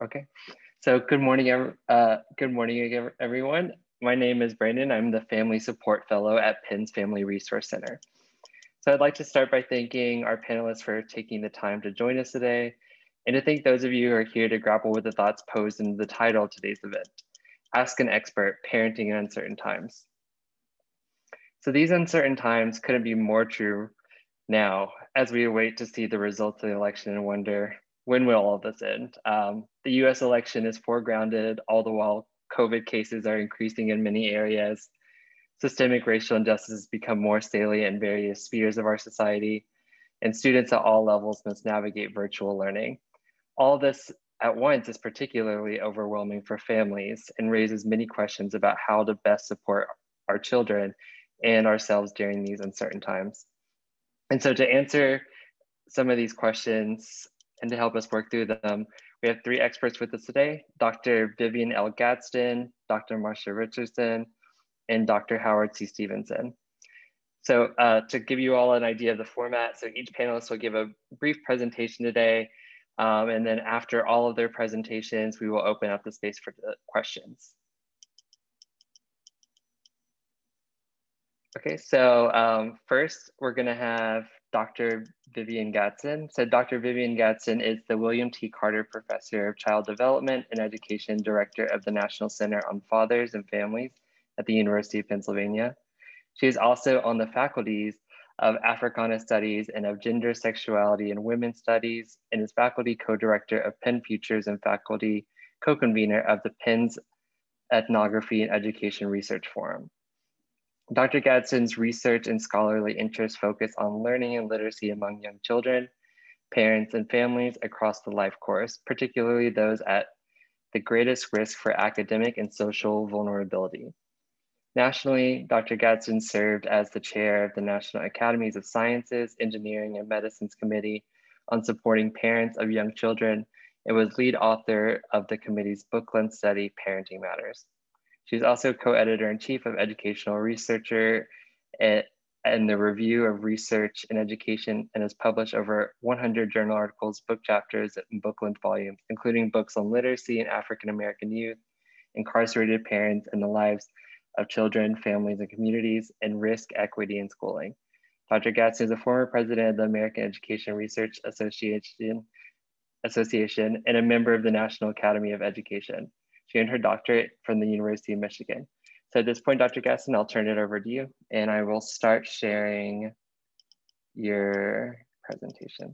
Okay, so good morning, uh, good morning, everyone. My name is Brandon. I'm the Family Support Fellow at Penn's Family Resource Center. So I'd like to start by thanking our panelists for taking the time to join us today, and to thank those of you who are here to grapple with the thoughts posed in the title of today's event, Ask an Expert, Parenting in Uncertain Times. So these uncertain times couldn't be more true now as we await to see the results of the election and wonder when will all of this end? Um, the US election is foregrounded, all the while COVID cases are increasing in many areas. Systemic racial injustices become more salient in various spheres of our society, and students at all levels must navigate virtual learning. All this at once is particularly overwhelming for families and raises many questions about how to best support our children and ourselves during these uncertain times. And so to answer some of these questions, and to help us work through them, we have three experts with us today, Dr. Vivian L. Gadsden, Dr. Marsha Richardson, and Dr. Howard C. Stevenson. So uh, to give you all an idea of the format, so each panelist will give a brief presentation today, um, and then after all of their presentations, we will open up the space for the questions. Okay, so um, first we're gonna have Dr. Vivian Gadsden. So Dr. Vivian Gadsden is the William T. Carter Professor of Child Development and Education Director of the National Center on Fathers and Families at the University of Pennsylvania. She is also on the faculties of Africana Studies and of Gender, Sexuality, and Women's Studies, and is faculty co-director of Penn Futures and faculty co-convener of the Penn's Ethnography and Education Research Forum. Dr. Gadsden's research and scholarly interests focus on learning and literacy among young children, parents, and families across the life course, particularly those at the greatest risk for academic and social vulnerability. Nationally, Dr. Gadsden served as the chair of the National Academies of Sciences, Engineering, and Medicines Committee on supporting parents of young children and was lead author of the committee's book-length study, Parenting Matters. She's also co-editor-in-chief of Educational Researcher at, and the Review of Research in Education and has published over 100 journal articles, book chapters, and book-length volumes, including books on literacy and African-American youth, incarcerated parents, and the lives of children, families, and communities, and risk, equity, and schooling. Dr. Gadsden is a former president of the American Education Research Association, Association and a member of the National Academy of Education. She earned her doctorate from the University of Michigan. So at this point, Dr. Gadsden, I'll turn it over to you and I will start sharing your presentation.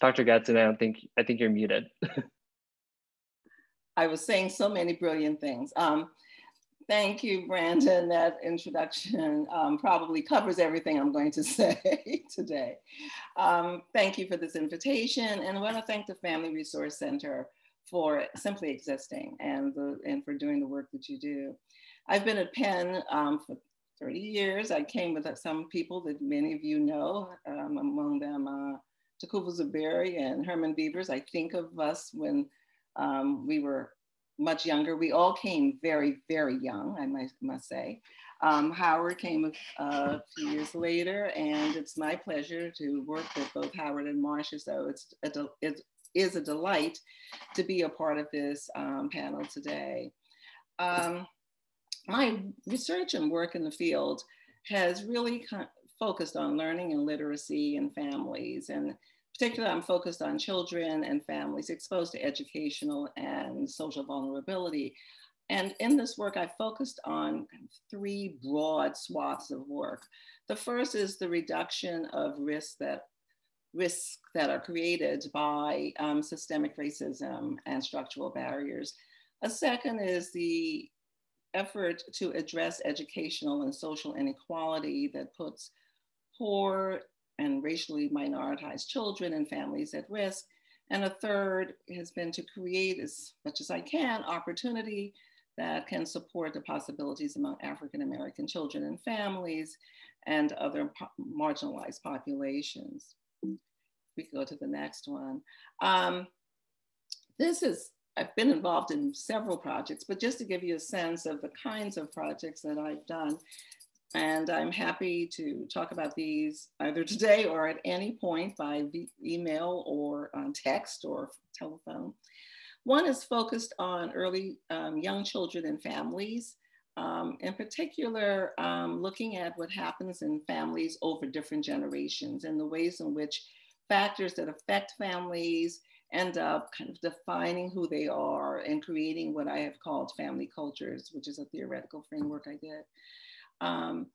Dr. Gadsden, I don't think, I think you're muted. I was saying so many brilliant things. Um, Thank you, Brandon. That introduction um, probably covers everything I'm going to say today. Um, thank you for this invitation. And I want to thank the Family Resource Center for simply existing and, the, and for doing the work that you do. I've been at Penn um, for 30 years. I came with some people that many of you know, um, among them uh, Tukufu Zuberi and Herman Beavers. I think of us when um, we were much younger. We all came very, very young, I must, must say. Um, Howard came a, a, few years later, and it's my pleasure to work with both Howard and Marsha. So it's a it is a delight to be a part of this um, panel today. Um, my research and work in the field has really focused on learning and literacy and families. And particularly I'm focused on children and families exposed to educational and social vulnerability. And in this work, I focused on three broad swaths of work. The first is the reduction of risks that risks that are created by um, systemic racism and structural barriers. A second is the effort to address educational and social inequality that puts poor and racially minoritized children and families at risk. And a third has been to create as much as I can opportunity that can support the possibilities among African American children and families and other po marginalized populations. We can go to the next one. Um, this is, I've been involved in several projects, but just to give you a sense of the kinds of projects that I've done, and I'm happy to talk about these either today or at any point by email or on text or telephone. One is focused on early um, young children and families, um, in particular, um, looking at what happens in families over different generations and the ways in which factors that affect families end up kind of defining who they are and creating what I have called family cultures, which is a theoretical framework I did. Um,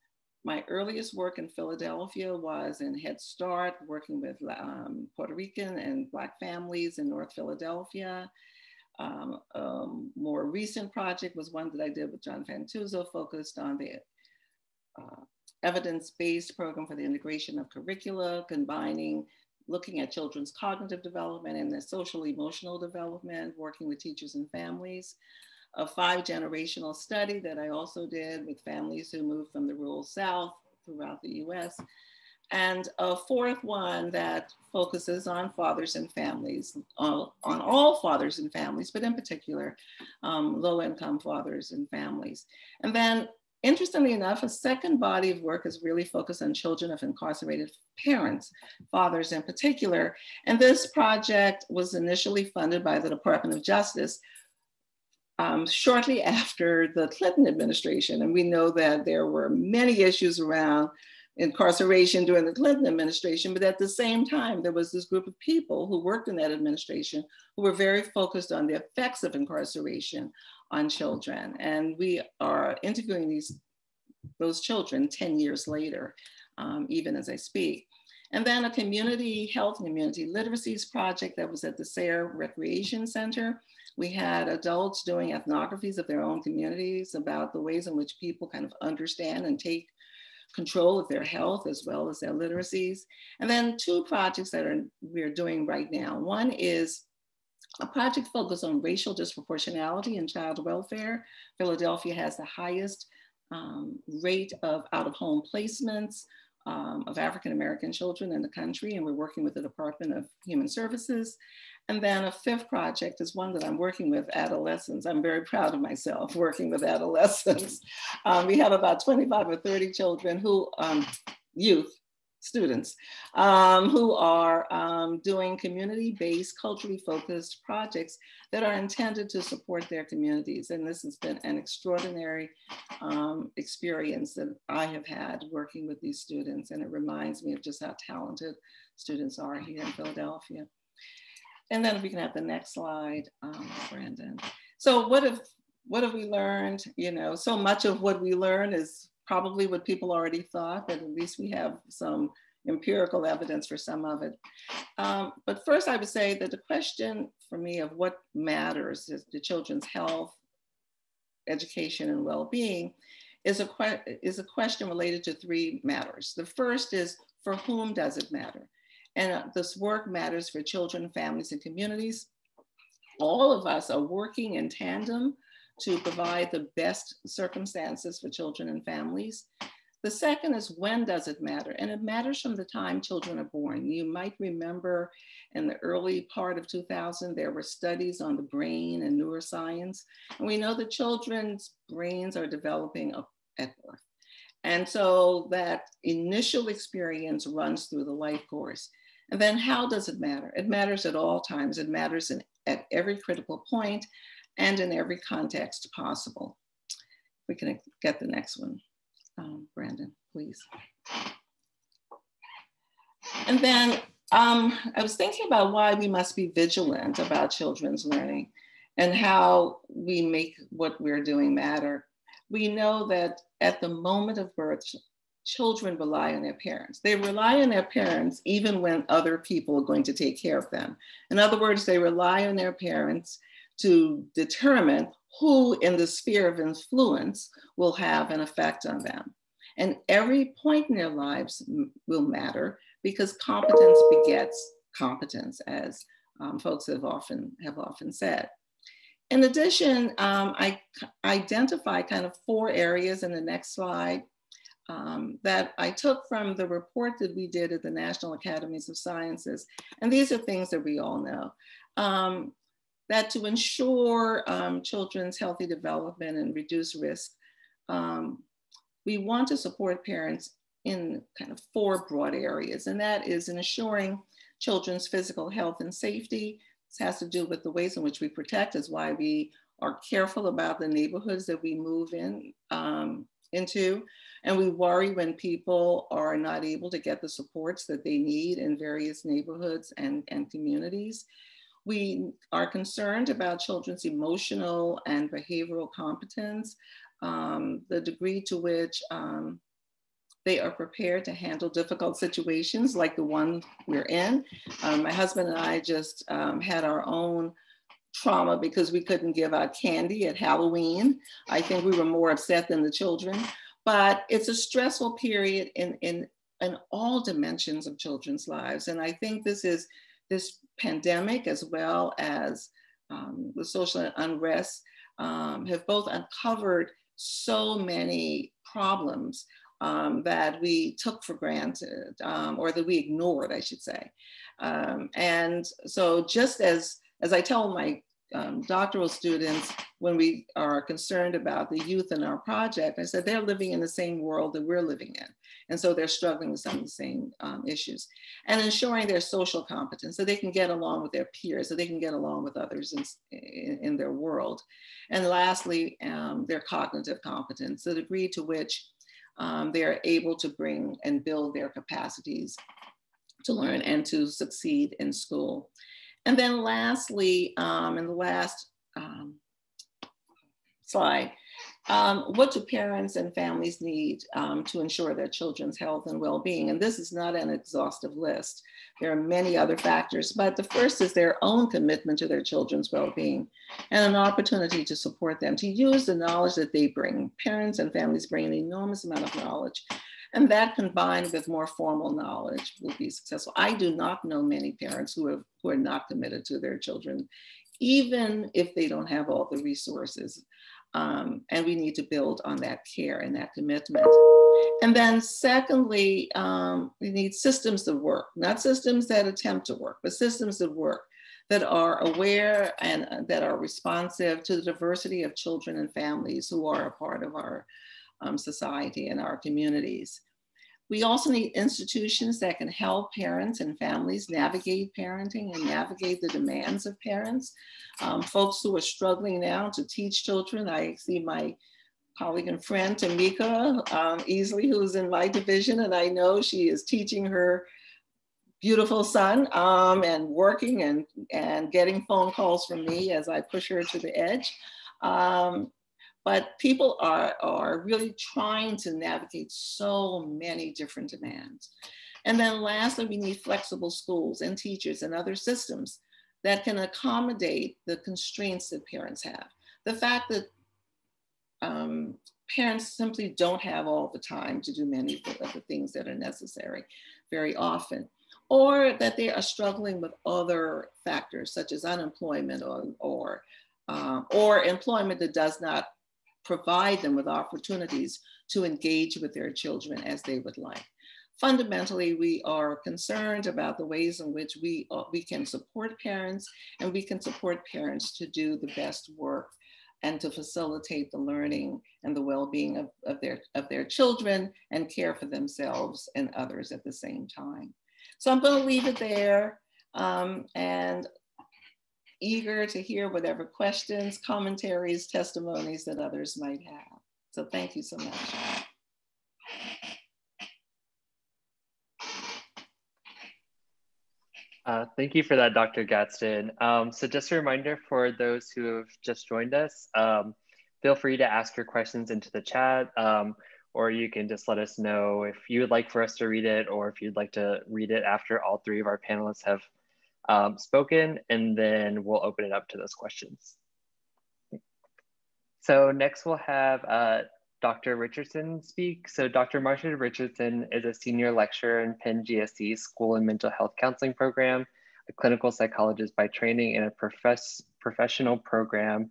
my earliest work in Philadelphia was in Head Start, working with um, Puerto Rican and Black families in North Philadelphia. Um, more recent project was one that I did with John Fantuzzo, focused on the uh, evidence-based program for the integration of curricula, combining looking at children's cognitive development and their social emotional development, working with teachers and families. A five generational study that I also did with families who moved from the rural South throughout the US. And a fourth one that focuses on fathers and families, uh, on all fathers and families, but in particular, um, low income fathers and families. And then Interestingly enough, a second body of work is really focused on children of incarcerated parents, fathers in particular. And this project was initially funded by the Department of Justice um, shortly after the Clinton administration. And we know that there were many issues around incarceration during the Clinton administration, but at the same time, there was this group of people who worked in that administration who were very focused on the effects of incarceration on children. And we are interviewing these, those children 10 years later, um, even as I speak. And then a community health and community literacies project that was at the Sayre Recreation Center. We had adults doing ethnographies of their own communities about the ways in which people kind of understand and take control of their health as well as their literacies. And then two projects that are, we're doing right now. One is a project focused on racial disproportionality in child welfare. Philadelphia has the highest um, rate of out of home placements um, of African American children in the country, and we're working with the Department of Human Services. And then a fifth project is one that I'm working with adolescents. I'm very proud of myself working with adolescents. Um, we have about 25 or 30 children who, um, youth, students um, who are um, doing community-based, culturally focused projects that are intended to support their communities. And this has been an extraordinary um, experience that I have had working with these students. And it reminds me of just how talented students are here in Philadelphia. And then if we can have the next slide, um, Brandon. So what have, what have we learned? You know, so much of what we learn is probably what people already thought, but at least we have some empirical evidence for some of it. Um, but first, I would say that the question for me of what matters is the children's health, education, and well-being is a, is a question related to three matters. The first is for whom does it matter? And uh, this work matters for children, families, and communities. All of us are working in tandem to provide the best circumstances for children and families. The second is when does it matter? And it matters from the time children are born. You might remember in the early part of 2000, there were studies on the brain and neuroscience. And we know that children's brains are developing at birth. And so that initial experience runs through the life course. And then how does it matter? It matters at all times. It matters in, at every critical point and in every context possible. We can get the next one, um, Brandon, please. And then um, I was thinking about why we must be vigilant about children's learning and how we make what we're doing matter. We know that at the moment of birth, children rely on their parents. They rely on their parents even when other people are going to take care of them. In other words, they rely on their parents to determine who in the sphere of influence will have an effect on them. And every point in their lives will matter because competence begets competence, as um, folks have often, have often said. In addition, um, I identify kind of four areas in the next slide um, that I took from the report that we did at the National Academies of Sciences. And these are things that we all know. Um, that to ensure um, children's healthy development and reduce risk, um, we want to support parents in kind of four broad areas, and that is in ensuring children's physical health and safety. This has to do with the ways in which we protect, is why we are careful about the neighborhoods that we move in um, into. And we worry when people are not able to get the supports that they need in various neighborhoods and, and communities. We are concerned about children's emotional and behavioral competence, um, the degree to which um, they are prepared to handle difficult situations like the one we're in. Um, my husband and I just um, had our own trauma because we couldn't give out candy at Halloween. I think we were more upset than the children, but it's a stressful period in, in, in all dimensions of children's lives. And I think this is this pandemic as well as um, the social unrest um, have both uncovered so many problems um, that we took for granted um, or that we ignored, I should say. Um, and so just as, as I tell my um, doctoral students, when we are concerned about the youth in our project, I said they're living in the same world that we're living in. And so they're struggling with some of the same um, issues. And ensuring their social competence so they can get along with their peers, so they can get along with others in, in, in their world. And lastly, um, their cognitive competence, the degree to which um, they're able to bring and build their capacities to learn and to succeed in school. And then lastly, um, in the last um, slide, um, what do parents and families need um, to ensure their children's health and well-being? And this is not an exhaustive list. There are many other factors, but the first is their own commitment to their children's well-being and an opportunity to support them, to use the knowledge that they bring. Parents and families bring an enormous amount of knowledge and that combined with more formal knowledge will be successful. I do not know many parents who, have, who are not committed to their children, even if they don't have all the resources. Um, and we need to build on that care and that commitment. And then secondly, um, we need systems that work, not systems that attempt to work, but systems that work, that are aware and uh, that are responsive to the diversity of children and families who are a part of our um, society and our communities. We also need institutions that can help parents and families navigate parenting and navigate the demands of parents. Um, folks who are struggling now to teach children. I see my colleague and friend Tamika um, Easley, who's in my division, and I know she is teaching her beautiful son um, and working and, and getting phone calls from me as I push her to the edge. Um, but people are, are really trying to navigate so many different demands. And then lastly, we need flexible schools and teachers and other systems that can accommodate the constraints that parents have. The fact that um, parents simply don't have all the time to do many of the things that are necessary very often, or that they are struggling with other factors such as unemployment or, or, uh, or employment that does not provide them with opportunities to engage with their children as they would like. Fundamentally, we are concerned about the ways in which we, uh, we can support parents and we can support parents to do the best work and to facilitate the learning and the well-being of, of, their, of their children and care for themselves and others at the same time. So I'm gonna leave it there. Um, and eager to hear whatever questions, commentaries, testimonies that others might have. So thank you so much. Uh, thank you for that, Dr. Gadsden. Um, so just a reminder for those who have just joined us, um, feel free to ask your questions into the chat, um, or you can just let us know if you would like for us to read it, or if you'd like to read it after all three of our panelists have um, spoken, and then we'll open it up to those questions. So next we'll have uh, Dr. Richardson speak. So Dr. Marsha Richardson is a senior lecturer in Penn GSE School and Mental Health Counseling Program, a clinical psychologist by training, and a profess professional program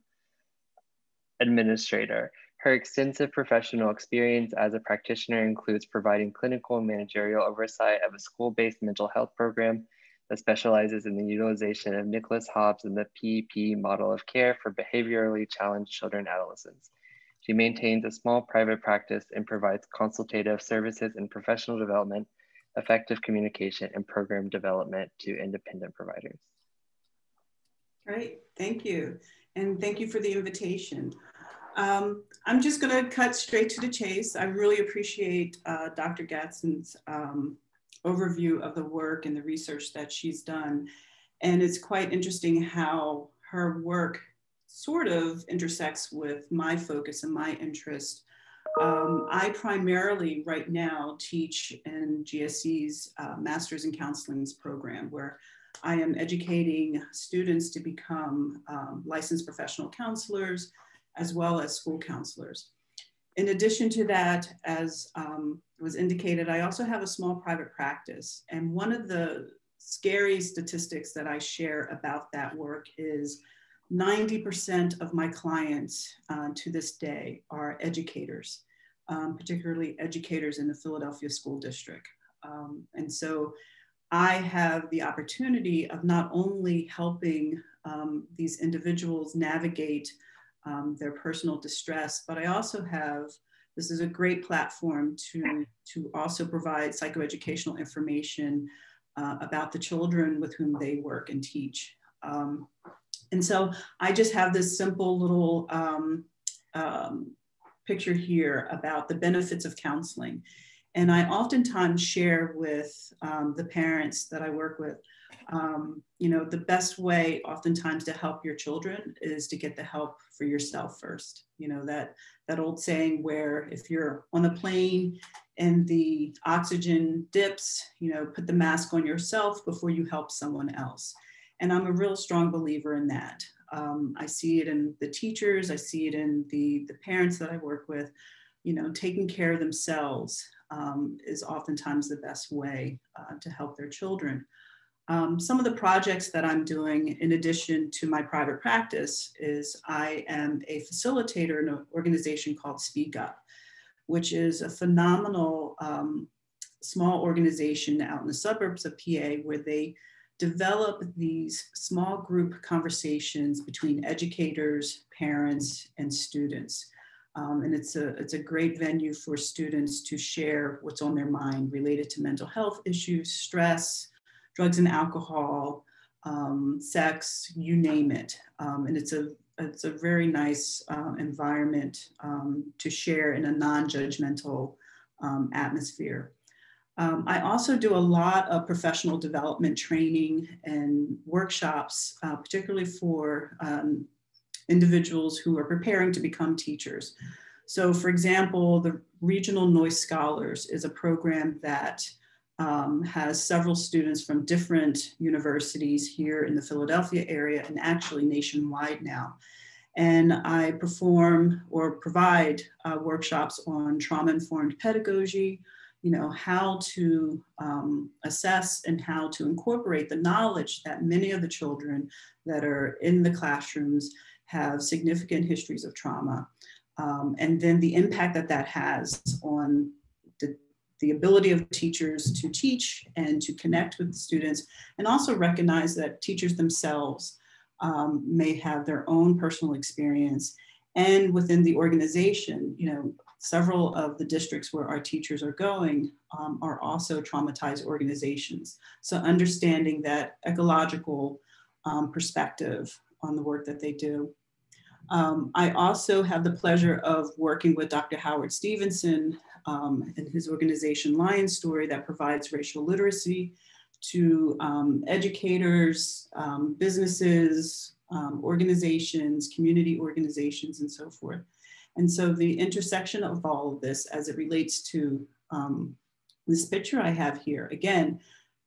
administrator. Her extensive professional experience as a practitioner includes providing clinical and managerial oversight of a school-based mental health program that specializes in the utilization of Nicholas Hobbs and the PEP model of care for behaviorally challenged children and adolescents. She maintains a small private practice and provides consultative services and professional development, effective communication, and program development to independent providers. Great, thank you. And thank you for the invitation. Um, I'm just going to cut straight to the chase. I really appreciate uh, Dr. Gadsden's um, overview of the work and the research that she's done. And it's quite interesting how her work sort of intersects with my focus and my interest. Um, I primarily right now teach in GSE's uh, Masters in Counseling's program where I am educating students to become um, licensed professional counselors, as well as school counselors. In addition to that, as um, was indicated, I also have a small private practice. And one of the scary statistics that I share about that work is 90% of my clients uh, to this day are educators, um, particularly educators in the Philadelphia School District. Um, and so I have the opportunity of not only helping um, these individuals navigate um, their personal distress, but I also have, this is a great platform to, to also provide psychoeducational information uh, about the children with whom they work and teach. Um, and so I just have this simple little um, um, picture here about the benefits of counseling. And I oftentimes share with um, the parents that I work with um, you know, the best way oftentimes to help your children is to get the help for yourself first. You know, that, that old saying where if you're on a plane and the oxygen dips, you know, put the mask on yourself before you help someone else. And I'm a real strong believer in that. Um, I see it in the teachers, I see it in the, the parents that I work with, you know, taking care of themselves um, is oftentimes the best way uh, to help their children. Um, some of the projects that I'm doing in addition to my private practice is I am a facilitator in an organization called Speak Up, which is a phenomenal um, small organization out in the suburbs of PA where they develop these small group conversations between educators, parents, and students. Um, and it's a, it's a great venue for students to share what's on their mind related to mental health issues, stress, drugs and alcohol, um, sex, you name it. Um, and it's a, it's a very nice uh, environment um, to share in a non-judgmental um, atmosphere. Um, I also do a lot of professional development training and workshops, uh, particularly for um, individuals who are preparing to become teachers. So for example, the Regional Noyce Scholars is a program that um, has several students from different universities here in the Philadelphia area and actually nationwide now. And I perform or provide uh, workshops on trauma-informed pedagogy, you know, how to um, assess and how to incorporate the knowledge that many of the children that are in the classrooms have significant histories of trauma. Um, and then the impact that that has on the the ability of teachers to teach and to connect with students, and also recognize that teachers themselves um, may have their own personal experience. And within the organization, you know, several of the districts where our teachers are going um, are also traumatized organizations. So understanding that ecological um, perspective on the work that they do. Um, I also have the pleasure of working with Dr. Howard Stevenson um, and his organization Lion Story that provides racial literacy to um, educators, um, businesses, um, organizations, community organizations, and so forth. And so the intersection of all of this as it relates to um, this picture I have here, again,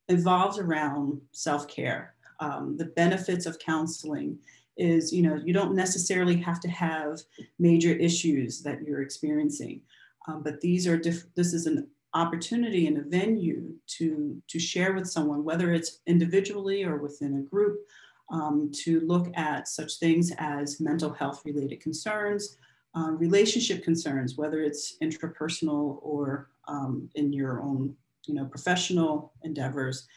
evolves around self-care. The benefits of counseling is, you know, you don't necessarily have to have major issues that you're experiencing. Um, but these are diff- this is an opportunity and a venue to to share with someone, whether it's individually or within a group, um, to look at such things as mental health related concerns, uh, relationship concerns, whether it's intrapersonal or um, in your own you know professional endeavors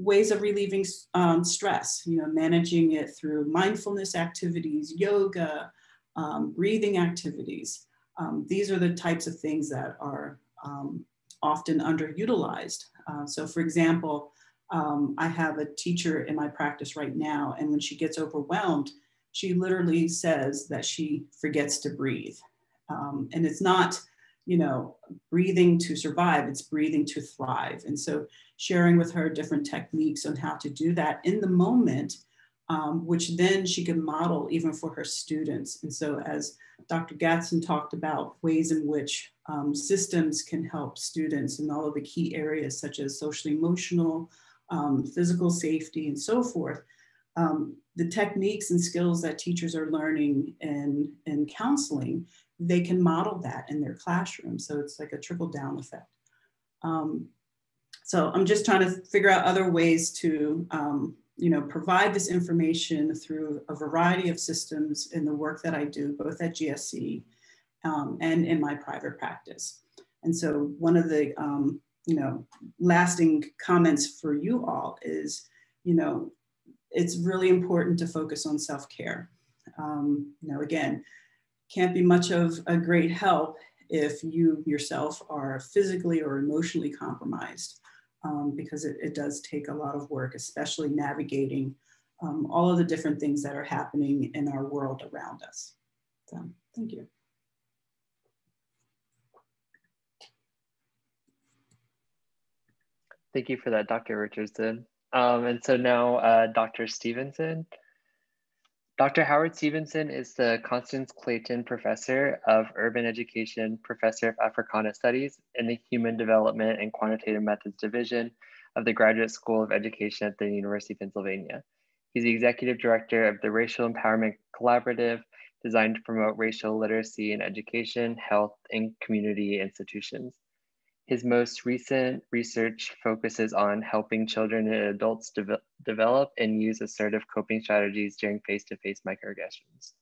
ways of relieving um, stress, you know, managing it through mindfulness activities, yoga, um, breathing activities. Um, these are the types of things that are um, often underutilized. Uh, so for example, um, I have a teacher in my practice right now, and when she gets overwhelmed, she literally says that she forgets to breathe. Um, and it's not, you know, breathing to survive, it's breathing to thrive. And so sharing with her different techniques on how to do that in the moment, um, which then she can model even for her students. And so as Dr. Gadsden talked about ways in which um, systems can help students in all of the key areas such as social emotional, um, physical safety and so forth, um, the techniques and skills that teachers are learning in, in counseling, they can model that in their classroom. So it's like a trickle down effect. Um, so I'm just trying to figure out other ways to, um, you know, provide this information through a variety of systems in the work that I do, both at GSE um, and in my private practice. And so one of the, um, you know, lasting comments for you all is, you know, it's really important to focus on self-care. Um, you know, again, can't be much of a great help if you yourself are physically or emotionally compromised um, because it, it, does take a lot of work, especially navigating um, all of the different things that are happening in our world around us. So thank you. Thank you for that, Dr. Richardson. Um, and so now uh, Dr. Stevenson. Dr. Howard Stevenson is the Constance Clayton Professor of Urban Education, Professor of Africana Studies in the Human Development and Quantitative Methods Division of the Graduate School of Education at the University of Pennsylvania. He's the Executive Director of the Racial Empowerment Collaborative, designed to promote racial literacy in education, health, and community institutions. His most recent research focuses on helping children and adults de develop and use assertive coping strategies during face-to-face -face microaggressions.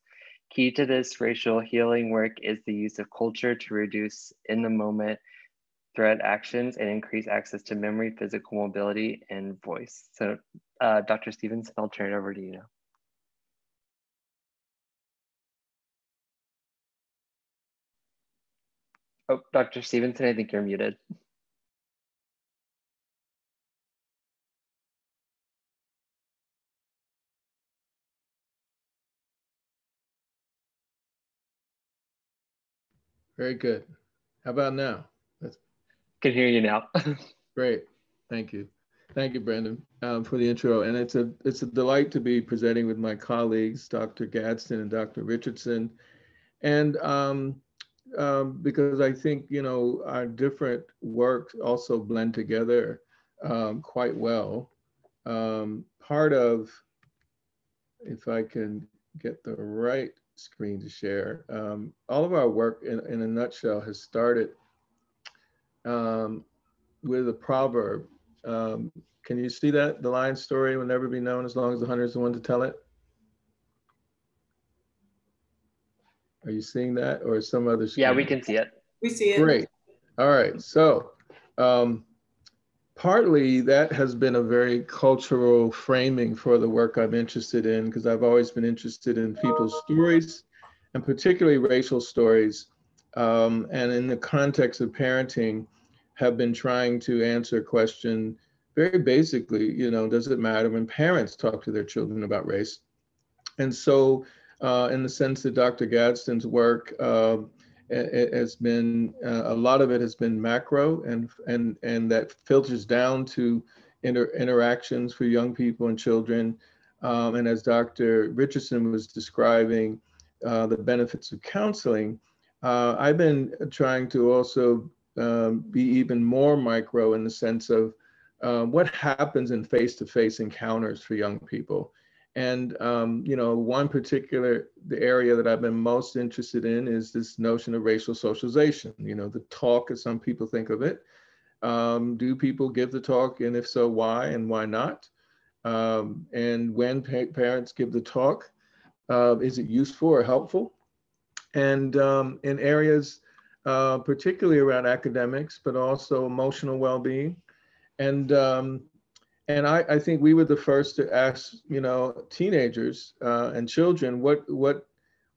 Key to this racial healing work is the use of culture to reduce in the moment threat actions and increase access to memory, physical mobility, and voice. So uh, Dr. Stevenson, I'll turn it over to you now. Oh, Dr. Stevenson, I think you're muted. Very good. How about now? That's... Can hear you now. Great. Thank you. Thank you, Brandon, um, for the intro. And it's a it's a delight to be presenting with my colleagues, Dr. Gadsden and Dr. Richardson. And um, um, because I think, you know, our different works also blend together um, quite well. Um, part of, if I can get the right screen to share, um, all of our work in, in a nutshell has started um, with a proverb. Um, can you see that? The lion story will never be known as long as the hunter is the one to tell it. Are you seeing that or some other screen? Yeah, we can see it. We see it. Great. All right. So um, partly that has been a very cultural framing for the work I'm interested in because I've always been interested in people's stories and particularly racial stories. Um, and in the context of parenting, have been trying to answer a question very basically, you know, does it matter when parents talk to their children about race? And so uh, in the sense that Dr. Gadsden's work uh, has been uh, a lot of it has been macro and and and that filters down to inter interactions for young people and children. Um, and as Dr. Richardson was describing uh, the benefits of counseling, uh, I've been trying to also um, be even more micro in the sense of uh, what happens in face-to-face -face encounters for young people. And um, you know, one particular the area that I've been most interested in is this notion of racial socialization. You know, the talk, as some people think of it. Um, do people give the talk, and if so, why and why not? Um, and when pa parents give the talk, uh, is it useful or helpful? And um, in areas, uh, particularly around academics, but also emotional well-being, and um, and I, I, think we were the first to ask, you know, teenagers uh, and children what what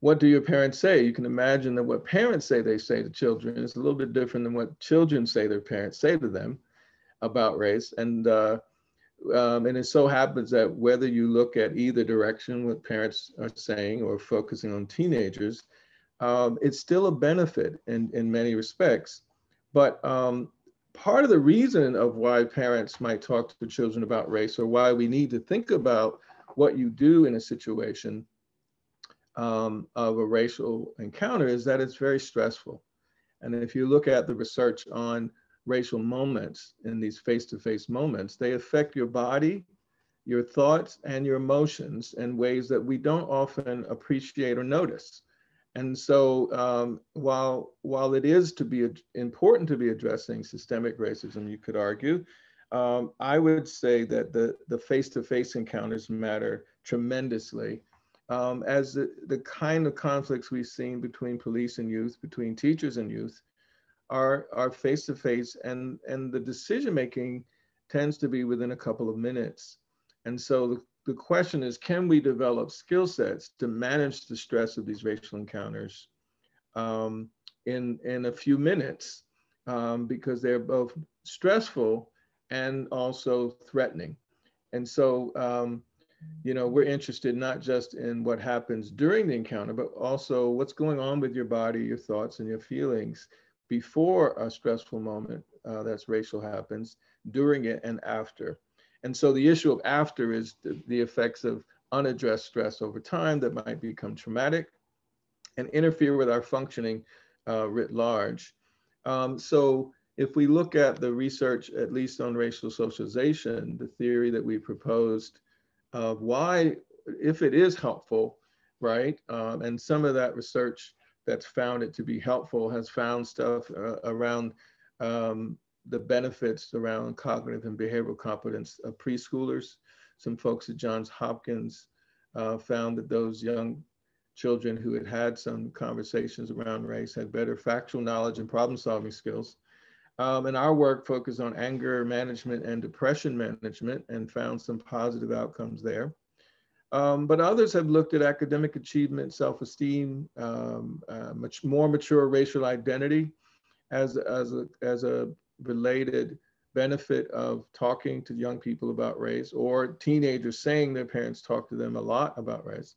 what do your parents say? You can imagine that what parents say they say to children is a little bit different than what children say their parents say to them about race. And uh, um, and it so happens that whether you look at either direction, what parents are saying or focusing on teenagers, um, it's still a benefit in, in many respects. But um, part of the reason of why parents might talk to children about race or why we need to think about what you do in a situation um, of a racial encounter is that it's very stressful. And if you look at the research on racial moments in these face-to-face moments, they affect your body, your thoughts, and your emotions in ways that we don't often appreciate or notice. And so um, while, while it is to be important to be addressing systemic racism, you could argue, um, I would say that the, the face-to-face encounters matter tremendously um, as the, the kind of conflicts we've seen between police and youth, between teachers and youth, are are face to face, and and the decision making tends to be within a couple of minutes. And so the, the question is, can we develop skill sets to manage the stress of these racial encounters um, in in a few minutes, um, because they're both stressful and also threatening. And so um, you know, we're interested not just in what happens during the encounter, but also what's going on with your body, your thoughts, and your feelings before a stressful moment uh, that's racial happens, during it, and after. And so the issue of after is the, the effects of unaddressed stress over time that might become traumatic and interfere with our functioning uh, writ large. Um, so if we look at the research, at least on racial socialization, the theory that we proposed of why, if it is helpful, right? Um, and some of that research that's found it to be helpful has found stuff uh, around um, the benefits around cognitive and behavioral competence of preschoolers. Some folks at Johns Hopkins uh, found that those young children who had had some conversations around race had better factual knowledge and problem solving skills. Um, and our work focused on anger management and depression management and found some positive outcomes there. Um, but others have looked at academic achievement, self-esteem, um, uh, much more mature racial identity as, as, a, as a related benefit of talking to young people about race or teenagers saying their parents talk to them a lot about race.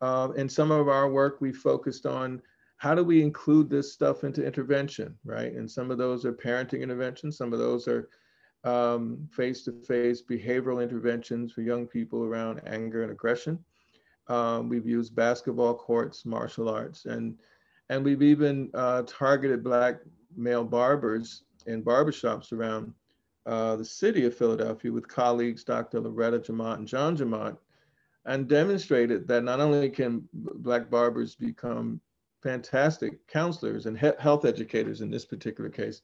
Um, in some of our work, we focused on how do we include this stuff into intervention, right? And some of those are parenting interventions, some of those are um, face-to-face behavioral interventions for young people around anger and aggression. Um, we've used basketball courts, martial arts, and and we've even uh, targeted Black male barbers in barbershops around uh, the city of Philadelphia with colleagues Dr. Loretta Jemmott and John Jemmott, and demonstrated that not only can Black barbers become fantastic counselors and he health educators in this particular case,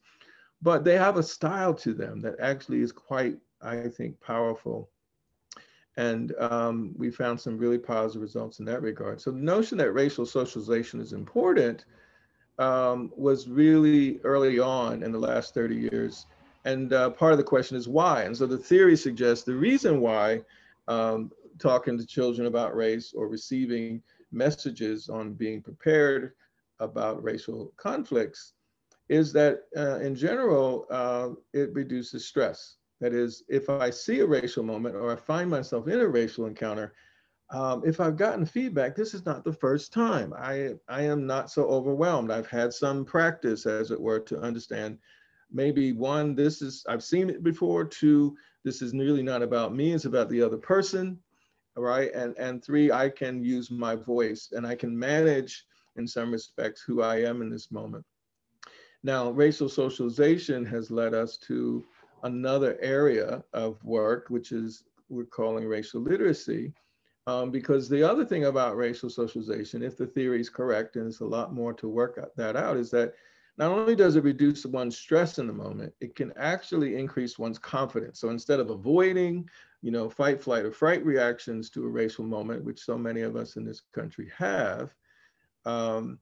but they have a style to them that actually is quite, I think, powerful. And um, we found some really positive results in that regard. So the notion that racial socialization is important um, was really early on in the last 30 years. And uh, part of the question is why? And so the theory suggests the reason why um, talking to children about race or receiving messages on being prepared about racial conflicts is that uh, in general, uh, it reduces stress. That is, if I see a racial moment or I find myself in a racial encounter, um, if I've gotten feedback, this is not the first time. I, I am not so overwhelmed. I've had some practice, as it were, to understand maybe one, this is, I've seen it before. Two, this is really not about me, it's about the other person right? And, and three, I can use my voice and I can manage in some respects who I am in this moment. Now, racial socialization has led us to another area of work, which is we're calling racial literacy. Um, because the other thing about racial socialization, if the theory is correct, and it's a lot more to work that out, is that not only does it reduce one's stress in the moment, it can actually increase one's confidence. So instead of avoiding you know, fight, flight, or fright reactions to a racial moment, which so many of us in this country have. Um,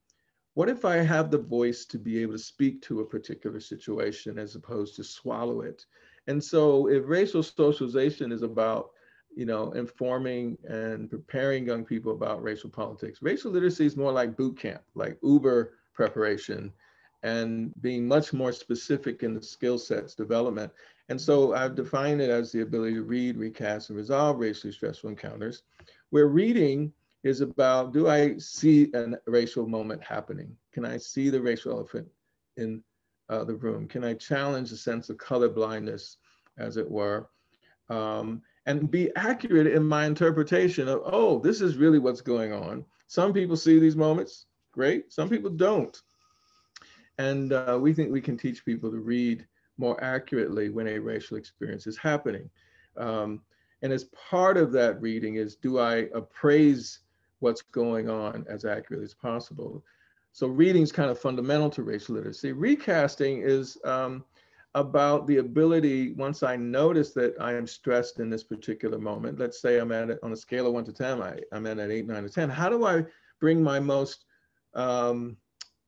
what if I have the voice to be able to speak to a particular situation as opposed to swallow it? And so if racial socialization is about you know, informing and preparing young people about racial politics. Racial literacy is more like boot camp, like Uber preparation, and being much more specific in the skill sets development. And so I've defined it as the ability to read, recast, and resolve racially stressful encounters, where reading is about do I see a racial moment happening? Can I see the racial elephant in uh, the room? Can I challenge the sense of color blindness, as it were? Um, and be accurate in my interpretation of, oh, this is really what's going on. Some people see these moments, great. Some people don't. And uh, we think we can teach people to read more accurately when a racial experience is happening. Um, and as part of that reading is, do I appraise what's going on as accurately as possible? So reading is kind of fundamental to racial literacy. Recasting is um, about the ability, once I notice that I am stressed in this particular moment, let's say I'm at it on a scale of one to 10, I, I'm at an eight, nine, or 10, how do I bring my most, um,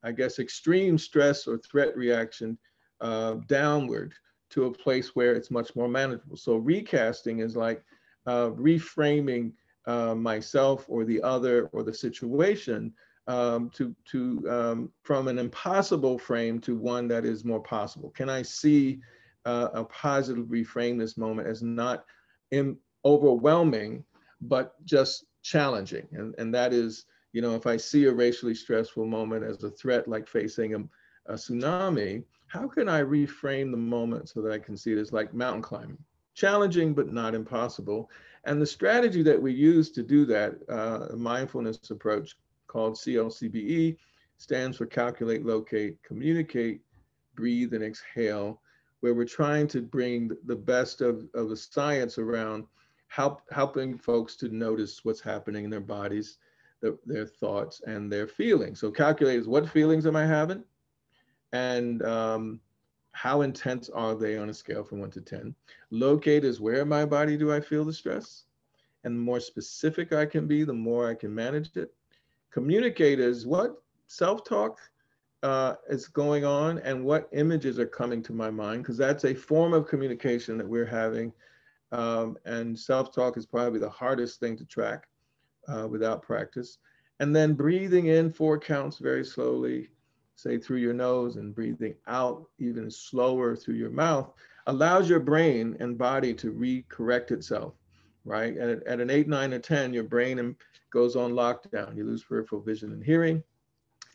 I guess, extreme stress or threat reaction uh, downward to a place where it's much more manageable. So recasting is like uh, reframing uh, myself or the other or the situation um, to, to um, from an impossible frame to one that is more possible? Can I see uh, a positive reframe this moment as not in, overwhelming, but just challenging? And, and that is, you know, if I see a racially stressful moment as a threat, like facing a, a tsunami, how can I reframe the moment so that I can see it as like mountain climbing? Challenging, but not impossible. And the strategy that we use to do that, uh, mindfulness approach, called CLCBE, stands for calculate, locate, communicate, breathe, and exhale, where we're trying to bring the best of, of the science around help, helping folks to notice what's happening in their bodies, the, their thoughts, and their feelings. So calculate is what feelings am I having? And um, how intense are they on a scale from one to 10? Locate is where in my body do I feel the stress? And the more specific I can be, the more I can manage it communicate is what self-talk uh, is going on and what images are coming to my mind, because that's a form of communication that we're having. Um, and self-talk is probably the hardest thing to track uh, without practice. And then breathing in four counts very slowly, say through your nose, and breathing out even slower through your mouth allows your brain and body to re-correct itself right? At, at an eight, nine, or 10, your brain goes on lockdown. You lose peripheral vision and hearing.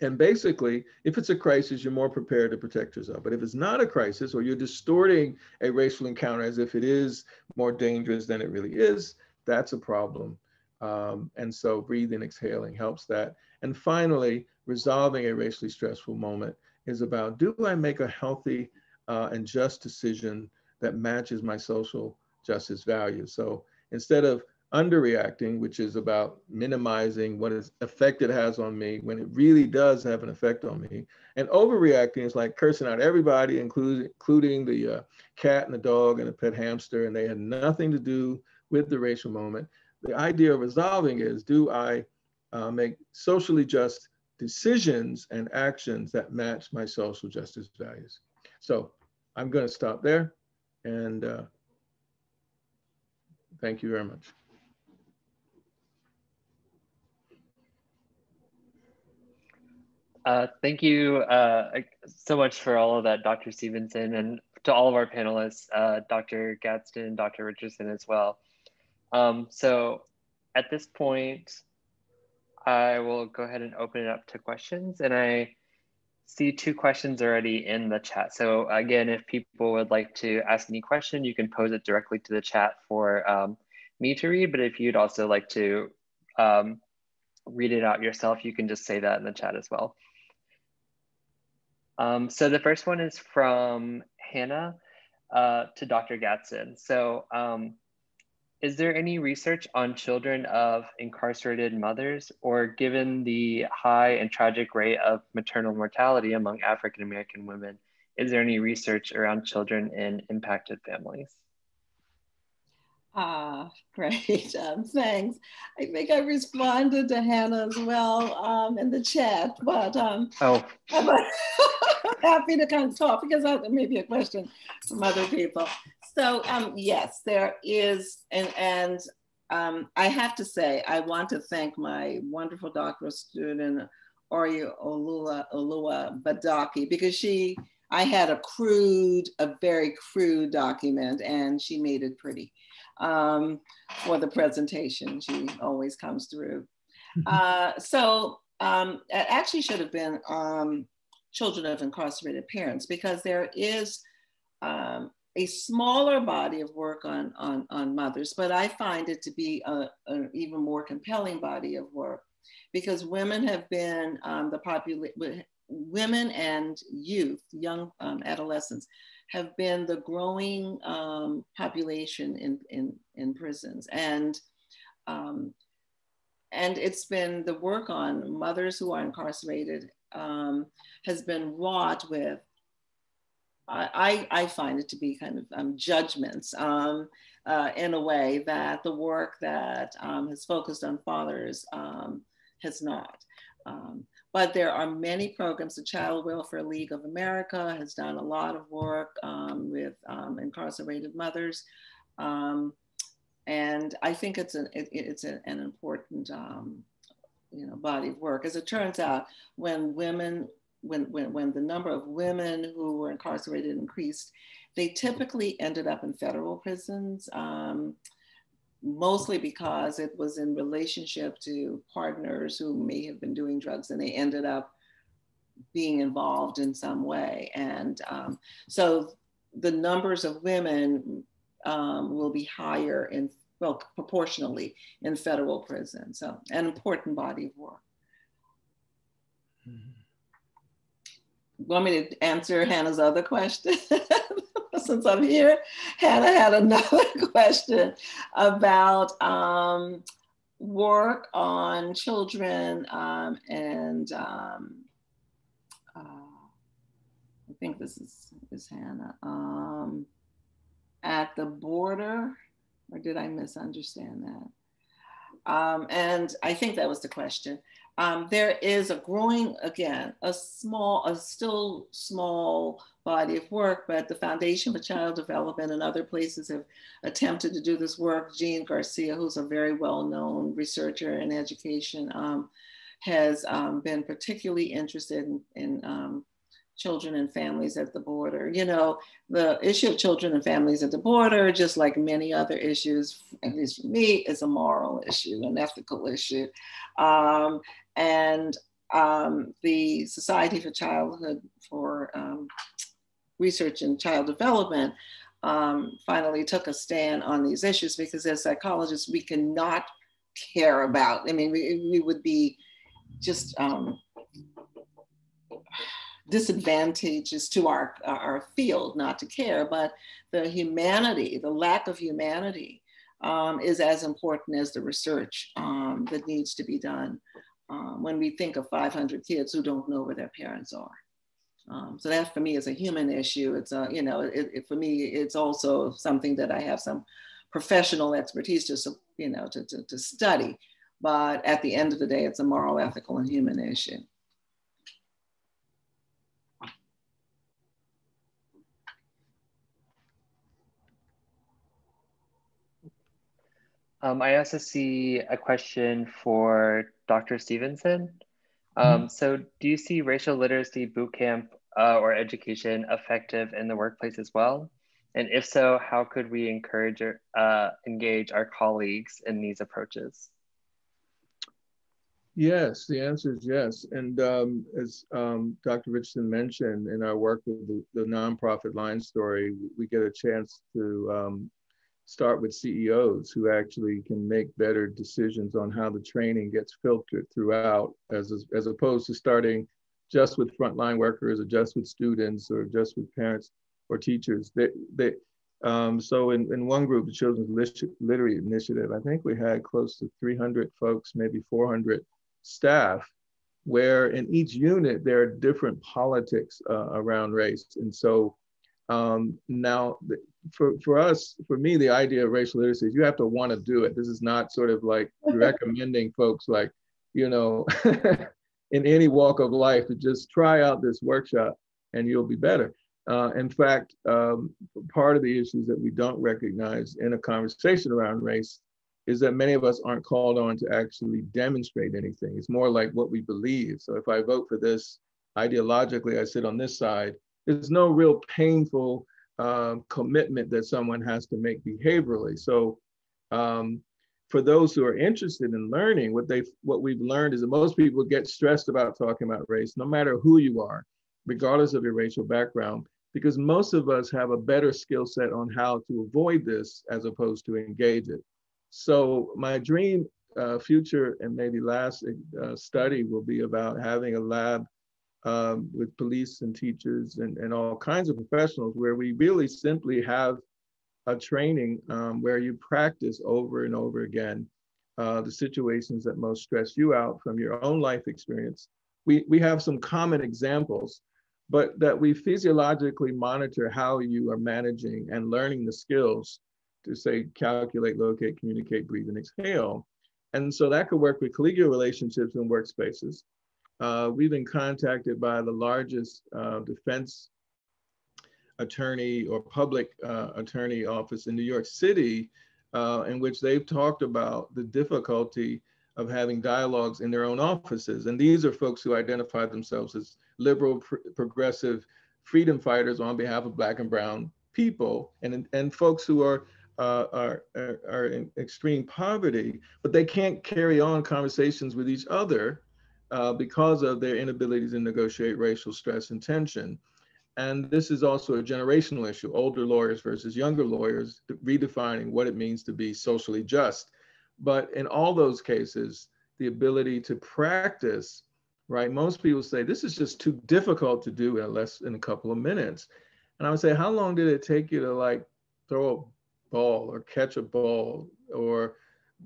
And basically, if it's a crisis, you're more prepared to protect yourself. But if it's not a crisis, or you're distorting a racial encounter as if it is more dangerous than it really is, that's a problem. Um, and so breathing, exhaling helps that. And finally, resolving a racially stressful moment is about do I make a healthy uh, and just decision that matches my social justice values? So instead of underreacting, which is about minimizing what is effect it has on me when it really does have an effect on me. And overreacting is like cursing out everybody, including, including the uh, cat and the dog and the pet hamster, and they had nothing to do with the racial moment. The idea of resolving is, do I uh, make socially just decisions and actions that match my social justice values? So I'm gonna stop there and uh, Thank you very much. Uh, thank you uh, so much for all of that, Dr. Stevenson, and to all of our panelists, uh, Dr. Gadsden, Dr. Richardson as well. Um, so at this point, I will go ahead and open it up to questions. And I see two questions already in the chat. So again, if people would like to ask any question, you can pose it directly to the chat for um, me to read, but if you'd also like to um, read it out yourself, you can just say that in the chat as well. Um, so the first one is from Hannah uh, to Dr. Gadsden. So um, is there any research on children of incarcerated mothers or given the high and tragic rate of maternal mortality among African American women, is there any research around children in impacted families? Ah, great. Um, thanks. I think I responded to Hannah as well um, in the chat, but um, oh. I'm happy to kind of talk because that may be a question from other people. So um, yes, there is, and, and um, I have to say, I want to thank my wonderful doctoral student, Ori Olua, Olua Badaki, because she, I had a crude, a very crude document and she made it pretty um, for the presentation. She always comes through. Uh, so um, it actually should have been um, children of incarcerated parents because there is um, a smaller body of work on, on, on mothers, but I find it to be an even more compelling body of work because women have been um, the population, women and youth, young um, adolescents, have been the growing um, population in, in, in prisons. And, um, and it's been the work on mothers who are incarcerated um, has been wrought with I, I find it to be kind of um, judgments um, uh, in a way that the work that um, has focused on fathers um, has not. Um, but there are many programs. The Child Welfare League of America has done a lot of work um, with incarcerated mothers. and I think it's an, it, it's a, an important you know, body of work. As it turns out, when women when, when, when the number of women who were incarcerated increased, they typically ended up in federal prisons, um, mostly because it was in relationship to partners who may have been doing drugs and they ended up being involved in some way. And um, so the numbers of women um, will be higher in, well, proportionally in federal prison. So an important body of work. Mm-hmm want me to answer Hannah's other question? Since I'm here, Hannah had another question about um, work on children um, and um, uh, I think this is, is Hannah, um, at the border, or did I misunderstand that? Um, and I think that was the question um, there is a growing, again, a small, a still small body of work, but the Foundation for Child Development and other places have attempted to do this work. Gene Garcia, who's a very well-known researcher in education, um, has um, been particularly interested in, in um, children and families at the border. You know, the issue of children and families at the border, just like many other issues, at least for me, is a moral issue, an ethical issue. Um, and um, the Society for Childhood for um, Research and Child Development um, finally took a stand on these issues because as psychologists, we cannot care about, I mean, we, we would be just um, disadvantages to our, our field not to care, but the humanity, the lack of humanity um, is as important as the research um, that needs to be done um, when we think of 500 kids who don't know where their parents are. Um, so that for me is a human issue. It's a, you know, it, it, for me, it's also something that I have some professional expertise to, you know, to, to, to study. But at the end of the day, it's a moral, ethical, and human issue. Um, I also see a question for Dr. Stevenson. Um, mm-hmm. So do you see racial literacy bootcamp uh, or education effective in the workplace as well? And if so, how could we encourage or uh, engage our colleagues in these approaches? Yes, the answer is yes. And um, as um, Dr. Richardson mentioned, in our work with the, the nonprofit Line Story, we get a chance to um, start with CEOs who actually can make better decisions on how the training gets filtered throughout, as, as opposed to starting just with frontline workers or just with students or just with parents or teachers. They, they, um, so in, in one group, the Children's Literacy Initiative, I think we had close to 300 folks, maybe 400 staff, where in each unit, there are different politics uh, around race. And so um, now, for, for us, for me, the idea of racial literacy is you have to want to do it. This is not sort of like recommending folks like, you know, in any walk of life to just try out this workshop and you'll be better. Uh, in fact, um, part of the issues that we don't recognize in a conversation around race is that many of us aren't called on to actually demonstrate anything. It's more like what we believe. So if I vote for this, ideologically, I sit on this side. There's no real painful um, commitment that someone has to make behaviorally. So um, for those who are interested in learning, what they what we've learned is that most people get stressed about talking about race, no matter who you are, regardless of your racial background, because most of us have a better skill set on how to avoid this as opposed to engage it. So my dream uh, future and maybe last uh, study will be about having a lab um, with police and teachers and, and all kinds of professionals where we really simply have a training um, where you practice over and over again uh, the situations that most stress you out from your own life experience. We, we have some common examples, but that we physiologically monitor how you are managing and learning the skills to say calculate, locate, communicate, breathe, and exhale. And so that could work with collegial relationships and workspaces. Uh, we've been contacted by the largest uh, defense attorney or public uh, attorney office in New York City, uh, in which they've talked about the difficulty of having dialogues in their own offices. And these are folks who identify themselves as liberal, pr progressive freedom fighters on behalf of Black and Brown people, and, and folks who are uh, are, are, are, in extreme poverty, but they can't carry on conversations with each other uh, because of their inability to negotiate racial stress and tension. And this is also a generational issue, older lawyers versus younger lawyers, redefining what it means to be socially just. But in all those cases, the ability to practice, right? Most people say, this is just too difficult to do in less than a couple of minutes. And I would say, how long did it take you to like throw a ball or catch a ball or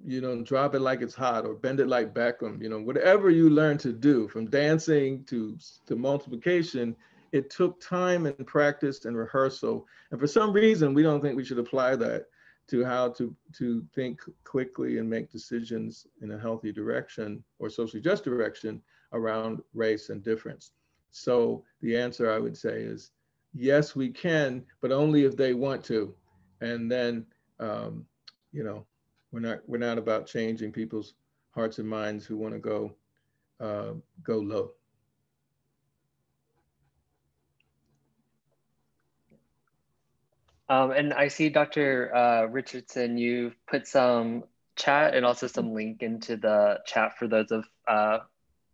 you know, drop it like it's hot or bend it like Beckham, you know, whatever you learn to do from dancing to, to multiplication, it took time and practice and rehearsal. And for some reason, we don't think we should apply that to how to, to think quickly and make decisions in a healthy direction or socially just direction around race and difference. So the answer I would say is yes, we can, but only if they want to. And then, um, you know, we're not we're not about changing people's hearts and minds who want to go uh, go low. Um, and I see Dr. Uh, Richardson, you've put some chat and also some link into the chat for those of uh,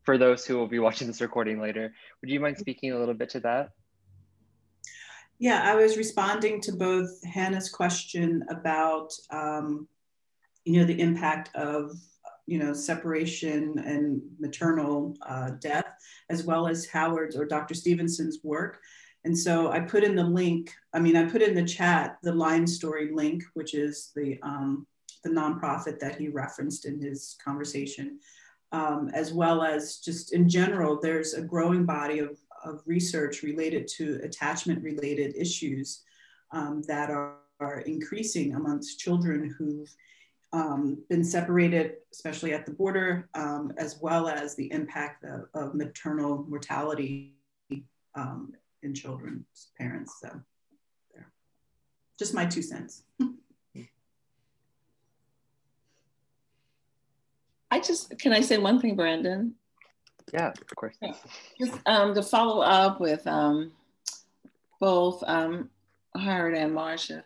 for those who will be watching this recording later. Would you mind speaking a little bit to that? Yeah, I was responding to both Hannah's question about, um, you know, the impact of, you know, separation and maternal uh, death, as well as Howard's or Dr. Stevenson's work. And so I put in the link, I mean, I put in the chat the Line Story link, which is the, um, the nonprofit that he referenced in his conversation, um, as well as just in general, there's a growing body of, of research related to attachment related issues um, that are, are, increasing amongst children who've um, been separated, especially at the border, um, as well as the impact of, of maternal mortality um, in children's parents. So there. Just my two cents. I just, can I say one thing, Brandon? Yeah, of course. Just um, to follow up with um, both um, Howard and Marsha.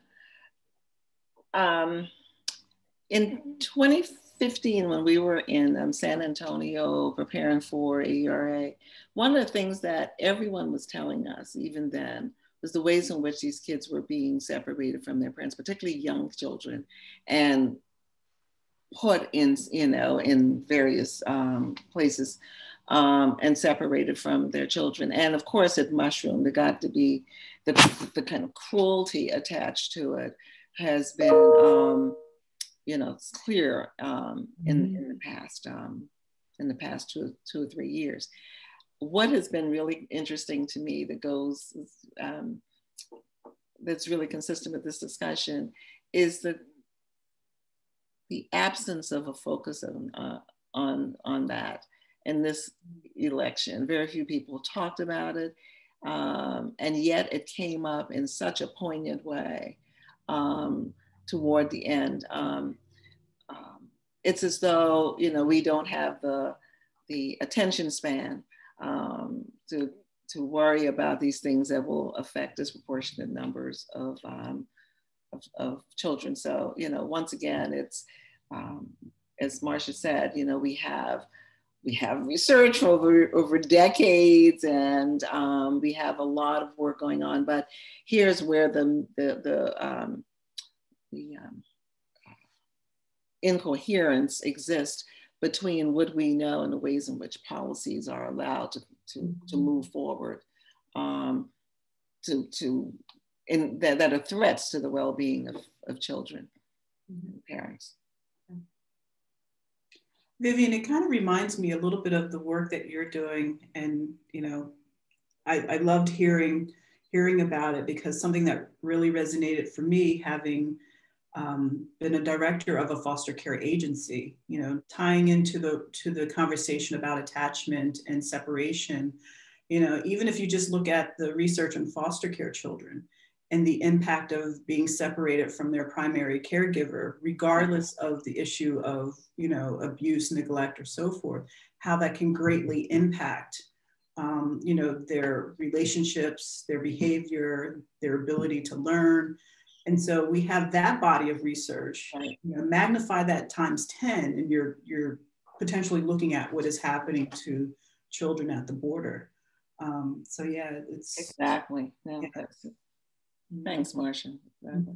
Um, in 2015, when we were in um, San Antonio preparing for ERA, one of the things that everyone was telling us, even then, was the ways in which these kids were being separated from their parents, particularly young children, and put in, you know, in various um, places um, and separated from their children. And of course, it mushroomed. It got to be the, the kind of cruelty attached to it has been, um, you know, it's clear um, in, mm-hmm. in the past, um, in the past two, two or three years what has been really interesting to me that goes um, that's really consistent with this discussion is the the absence of a focus on uh, on on that in this election. Very few people talked about it, um, and yet it came up in such a poignant way um, toward the end. Um, um it's as though you know we don't have the the attention span um, to to worry about these things that will affect disproportionate numbers of, um, of, of, children. So, you know, once again, it's, um, as Marsha said, you know, we have, we have research over, over decades and um, we have a lot of work going on, but here's where the, the, the, um, the um, incoherence exists between what we know and the ways in which policies are allowed to, to, to mm-hmm. move forward um, to, to in, that, that are threats to the well-being of, of children and parents. Vivian, it kind of reminds me a little bit of the work that you're doing. And, you know, I, I loved hearing, hearing about it because something that really resonated for me having um, been a director of a foster care agency, you know, tying into the to the conversation about attachment and separation. You know, even if you just look at the research on foster care children and the impact of being separated from their primary caregiver, regardless of the issue of you know abuse, neglect, or so forth, how that can greatly impact um, you know their relationships, their behavior, their ability to learn and so we have that body of research. Right. You know, magnify that times 10, and you're you're potentially looking at what is happening to children at the border. Um, so yeah, it's exactly. No, yeah. Mm-hmm. Thanks, Marsha. Exactly.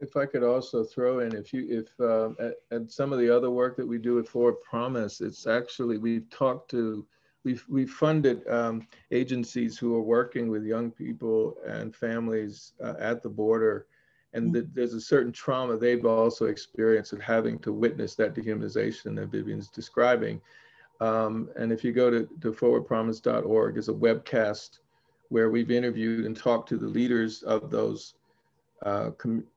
If I could also throw in, if you, if uh, at, at, some of the other work that we do at Forward Promise, it's actually we've talked to we've, we've funded um, agencies who are working with young people and families uh, at the border. And mm-hmm. there's a certain trauma they've also experienced of having to witness that dehumanization that Vivian's describing. Um, and if you go to, to forwardpromise.org, there's a webcast where we've interviewed and talked to the leaders of those uh,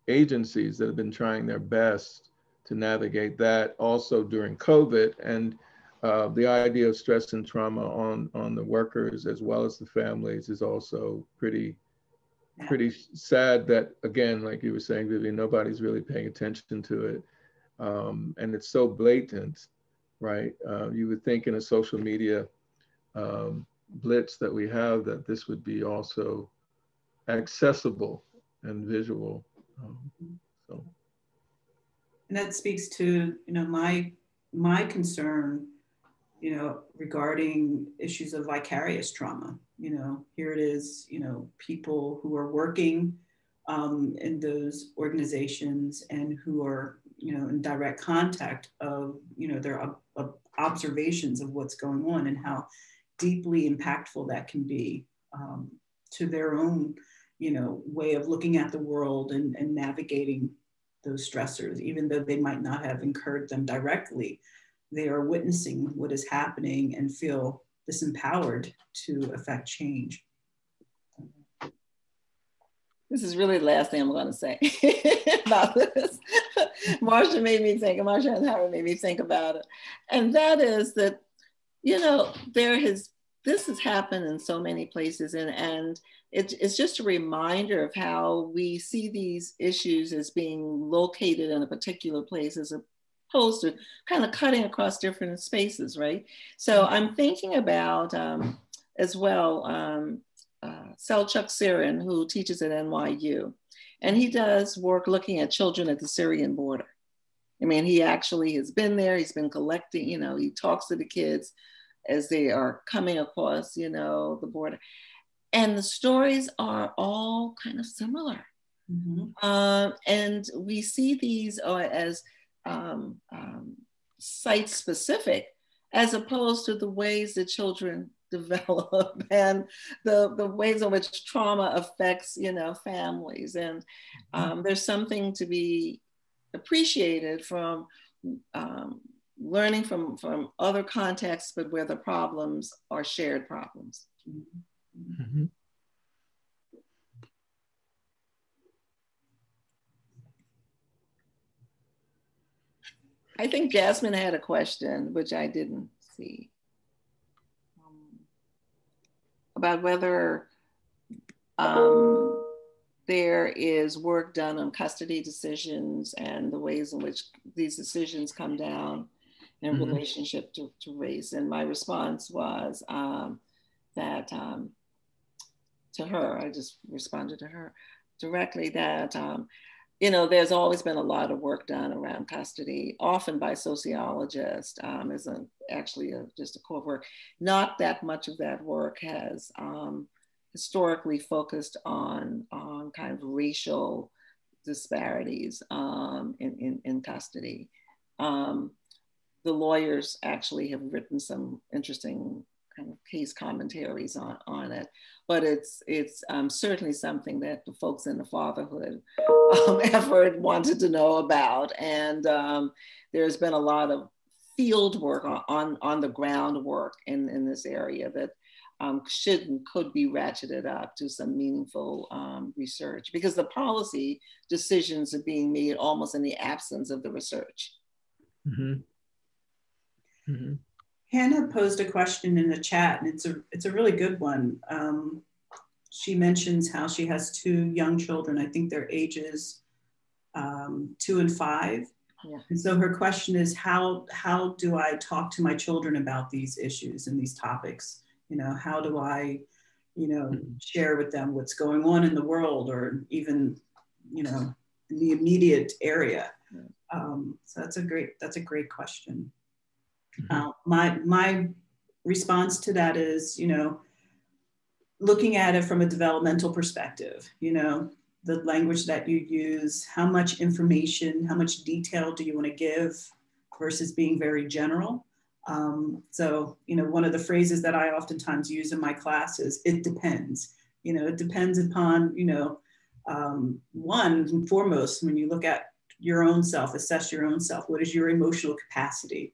agencies that have been trying their best to navigate that also during COVID. And uh, the idea of stress and trauma on on the workers as well as the families is also pretty pretty sad that again like you were saying vivian nobody's really paying attention to it. Um, and it's so blatant right? Uh, you would think in a social media um, blitz that we have that this would be also accessible and visual. Um, so. And that speaks to you know my my concern you know, regarding issues of vicarious trauma. You know, here it is, you know, people who are working um, in those organizations and who are, you know, in direct contact of, you know, their uh, observations of what's going on and how deeply impactful that can be um, to their own, you know, way of looking at the world and, and navigating those stressors, even though they might not have incurred them directly they are witnessing what is happening and feel disempowered to affect change. This is really the last thing I'm going to say about this. Marsha made me think, Marsha and Howard made me think about it. And that is that, you know, there has, this has happened in so many places and, and it, it's just a reminder of how we see these issues as being located in a particular place as a to kind of cutting across different spaces, right? So mm-hmm. I'm thinking about um, as well um, uh, Selçuk Şirin, who teaches at NYU, and he does work looking at children at the Syrian border. I mean, he actually has been there. He's been collecting, you know, he talks to the kids as they are coming across, you know, the border. And the stories are all kind of similar. Mm-hmm. Um, and we see these uh, as um, um, site specific as opposed to the ways that children develop and the, the ways in which trauma affects you know families and mm-hmm. um, there's something to be appreciated from um, learning from from other contexts but where the problems are shared problems mm-hmm. I think Jasmine had a question, which I didn't see, um, about whether um, there is work done on custody decisions and the ways in which these decisions come down in mm-hmm. relationship to, to, race. And my response was um, that um, to her, I just responded to her directly that, um, you know, there's always been a lot of work done around custody, often by sociologists, um, isn't actually a, just a core work. Not that much of that work has um, historically focused on, on kind of racial disparities um, in, in, in, custody. Um, the lawyers actually have written some interesting kind of case commentaries on, on it. But it's it's um, certainly something that the folks in the fatherhood um, effort wanted to know about. And um, there's been a lot of field work on, on, the ground work in, in this area that um, should and could be ratcheted up to some meaningful um, research because the policy decisions are being made almost in the absence of the research. Mm-hmm. Mm-hmm. Hannah posed a question in the chat, and it's a it's a really good one. Um, she mentions how she has two young children. I think their ages um, two and five. Yeah. And so her question is how how do I talk to my children about these issues and these topics? You know, how do I, you know, mm-hmm. share with them what's going on in the world or even, you know, in the immediate area? Um, so that's a great that's a great question. Mm-hmm. Uh, my my response to that is, you know, looking at it from a developmental perspective. You know, the language that you use, how much information, how much detail do you want to give, versus being very general. Um, so, you know, one of the phrases that I oftentimes use in my class is "it depends." You know, it depends upon you know, um, one and foremost when you look at your own self, assess your own self. What is your emotional capacity?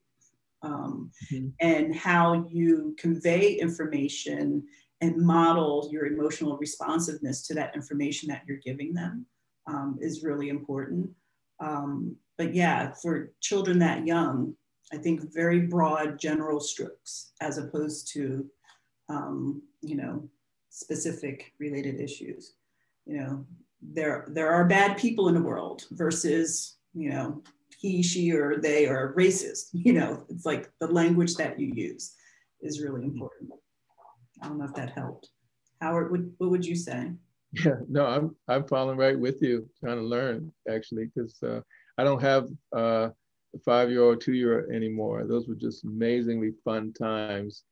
Um, mm-hmm. and how you convey information and model your emotional responsiveness to that information that you're giving them um, is really important. Um, but yeah, for children that young, I think very broad general strokes as opposed to, um, you know, specific related issues. You know, there, there are bad people in the world versus, you know, he, she, or they are racist. You know, it's like the language that you use is really important. I don't know if that helped. Howard, what, what would you say? Yeah, no, I'm I'm following right with you, trying to learn actually, because uh, I don't have uh, a five-year-old, two-year-old anymore. Those were just amazingly fun times.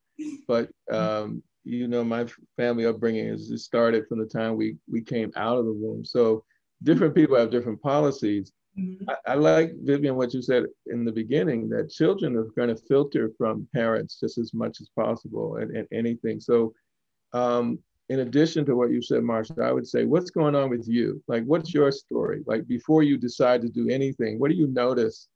But um, you know, my family upbringing is it started from the time we we came out of the womb. So different people have different policies, Mm-hmm. I, I, like Vivian what you said in the beginning that children are going to filter from parents just as much as possible and, and anything. So, um, in addition to what you said, Marsha, I would say, what's going on with you? Like, what's your story? Like, before you decide to do anything, what do you notice?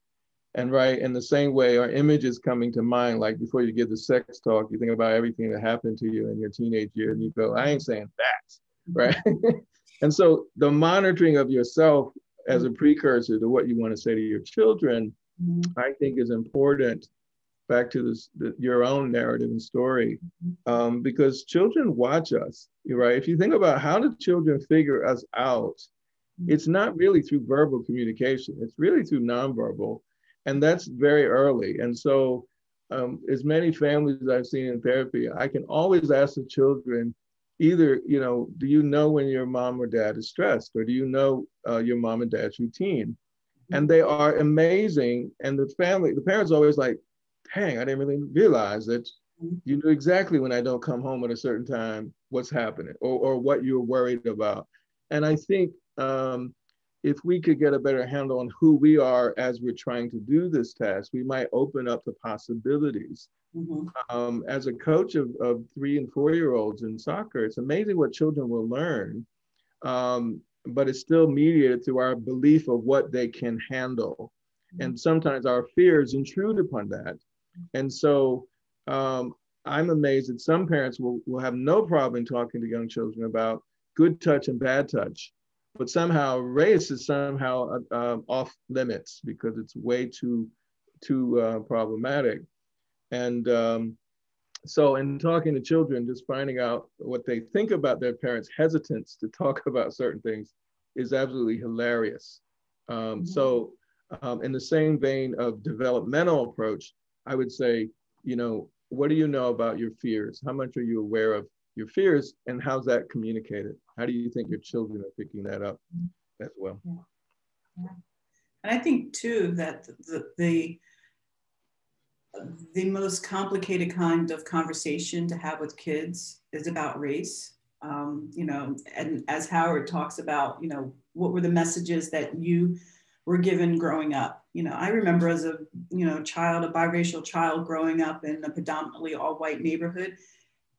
And right in the same way, our images coming to mind, like before you give the sex talk, you think about everything that happened to you in your teenage year, and you go, I ain't saying that, right? and so the monitoring of yourself as a precursor to what you want to say to your children, mm-hmm. I think is important back to this, the, your own narrative and story, um, because children watch us, right? If you think about how do children figure us out, it's not really through verbal communication, it's really through nonverbal. And that's very early. And so, um, as many families I've seen in therapy, I can always ask the children, either you know do you know when your mom or dad is stressed or do you know uh, your mom and dad's routine. And they are amazing. And the family the parents always like dang i didn't really realize that you knew exactly when i don't come home at a certain time what's happening or, or what you're worried about. And i think um, if we could get a better handle on who we are as we're trying to do this task we might open up the possibilities. Mm-hmm. Um, as a coach of, of three and four year olds in soccer, it's amazing what children will learn, um, but it's still mediated through our belief of what they can handle. Mm-hmm. And sometimes our fears intrude upon that. And so um, I'm amazed that some parents will, will have no problem talking to young children about good touch and bad touch. But somehow race is somehow uh, off limits because it's way too too uh, problematic. And um, so in talking to children, just finding out what they think about their parents' hesitance to talk about certain things is absolutely hilarious. Um, mm-hmm. So um, in the same vein of developmental approach, I would say, you know, what do you know about your fears? How much are you aware of your fears and how's that communicated? How do you think your children are picking that up as well? Yeah. Yeah. And I think too that the, the the most complicated kind of conversation to have with kids is about race. Um, you know, and as Howard talks about, you know, what were the messages that you were given growing up? You know, I remember as a, you know, child, a biracial child growing up in a predominantly all white neighborhood,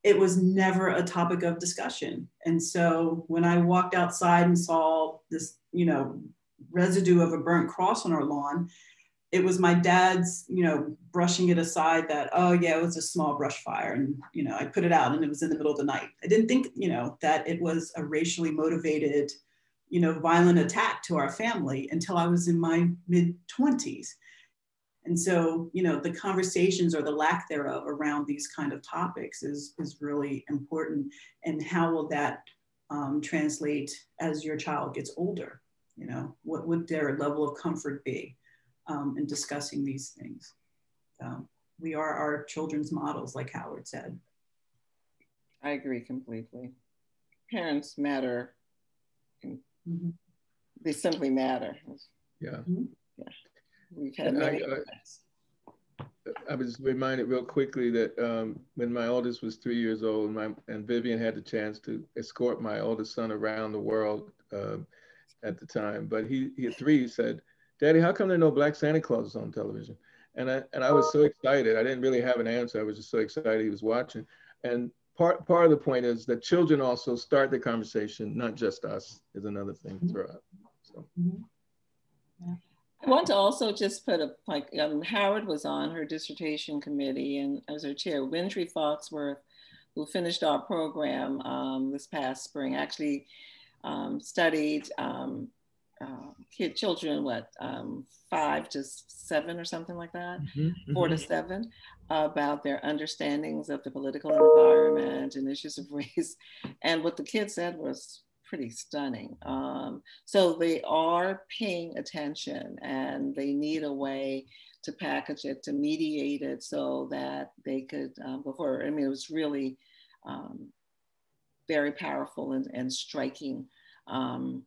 it was never a topic of discussion. And so when I walked outside and saw this, you know, residue of a burnt cross on our lawn, it was my dad's, you know, brushing it aside that, oh yeah, it was a small brush fire. And, you know, I put it out and it was in the middle of the night. I didn't think, you know, that it was a racially motivated, you know, violent attack to our family until I was in my mid 20s. And so, you know, the conversations or the lack thereof around these kind of topics is, is really important. And how will that um, translate as your child gets older? You know, what would their level of comfort be? Um, in discussing these things. So we are our children's models, like Howard said. I agree completely. Parents matter. Mm-hmm. They simply matter. Yeah. Mm-hmm. Yeah. We've had many. I, I, I, was reminded real quickly that um, when my oldest was three years old, my, and Vivian had the chance to escort my oldest son around the world uh, at the time, but he, he at three said, Daddy, how come there are no black Santa Clauses on television? And I and I was so excited. I didn't really have an answer. I was just so excited he was watching. And part part of the point is that children also start the conversation, not just us, is another thing to throw out. So. Mm-hmm. Yeah. I want to also just put a like um, Howard was on her dissertation committee and as her chair, Wintry Foxworth, who finished our program um, this past spring, actually um, studied um, uh, kid children, what um, five to seven or something like that, mm-hmm, 4 mm-hmm. to seven, about their understandings of the political environment and issues of race. And what the kids said was pretty stunning. Um, so they are paying attention and they need a way to package it, to mediate it so that they could um, before. I mean, it was really um, very powerful and, and striking. Um,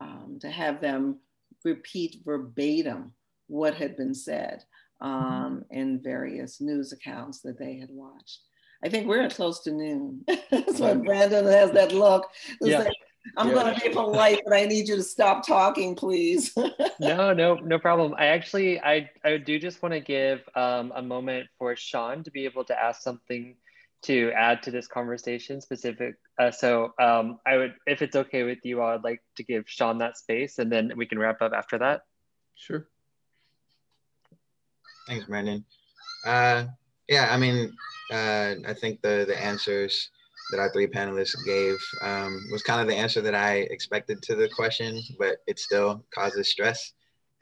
um, to have them repeat verbatim what had been said um, mm-hmm. in various news accounts that they had watched. I think we're close to noon. That's why Brandon has that look. Yeah. Like, I'm yeah. going to be polite, but I need you to stop talking, please. no, no, no problem. I actually, I, I do just want to give um, a moment for Sean to be able to ask something to add to this conversation specific. Uh, so um, I would, if it's okay with you, I would like to give Sean that space and then we can wrap up after that. Sure. Thanks, Brandon. Uh, yeah, I mean, uh, I think the, the answers that our three panelists gave um, was kind of the answer that I expected to the question, but it still causes stress.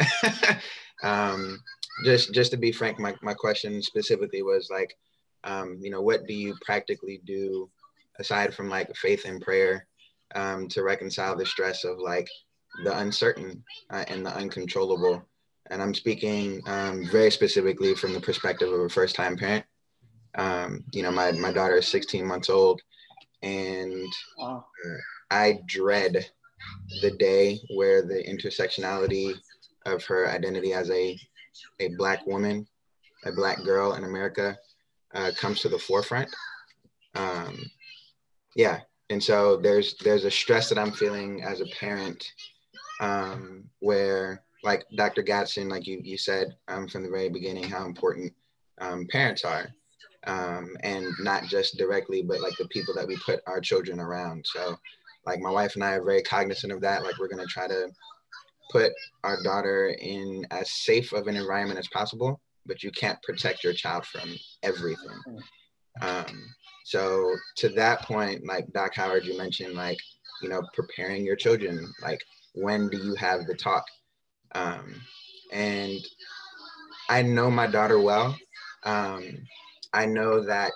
um, just, just to be frank, my, my question specifically was like, um, you know, what do you practically do aside from like faith and prayer um, to reconcile the stress of like the uncertain uh, and the uncontrollable? And I'm speaking um, very specifically from the perspective of a first time parent. Um, you know, my, my daughter is 16 months old and uh, I dread the day where the intersectionality of her identity as a, a black woman, a black girl in America uh, comes to the forefront. Um, yeah, and so there's there's a stress that I'm feeling as a parent, um, where like Dr. Gadsden, like you you said um, from the very beginning, how important um, parents are, um, and not just directly, but like the people that we put our children around. So, like my wife and I are very cognizant of that. Like we're gonna try to put our daughter in as safe of an environment as possible but you can't protect your child from everything. Um, so to that point, like Doc Howard, you mentioned like, you know, preparing your children, like when do you have the talk? Um, and I know my daughter well. Um, I know that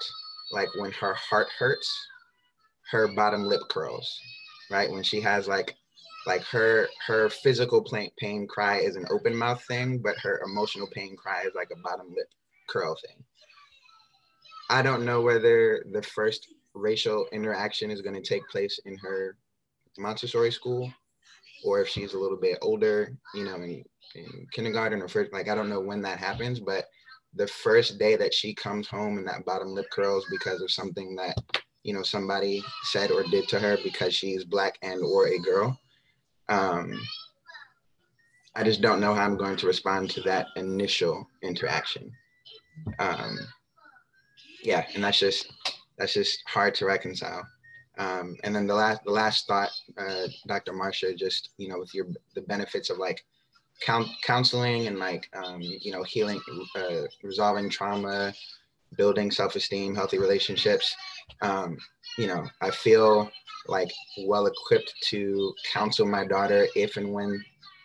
like when her heart hurts, her bottom lip curls, right? When she has like like her her physical pain pain cry is an open mouth thing, but her emotional pain cry is like a bottom lip curl thing. I don't know whether the first racial interaction is going to take place in her Montessori school or if she's a little bit older, you know, in, in kindergarten or first, like I don't know when that happens, but the first day that she comes home and that bottom lip curls because of something that you know somebody said or did to her because she's black and or a girl um, i just don't know how i'm going to respond to that initial interaction. Um, yeah and that's just that's just hard to reconcile. Um, and then the last the last thought uh, dr marsha just you know with your the benefits of like counseling and like um, you know healing uh, resolving trauma building self-esteem healthy relationships um, you know i feel like well equipped to counsel my daughter if and when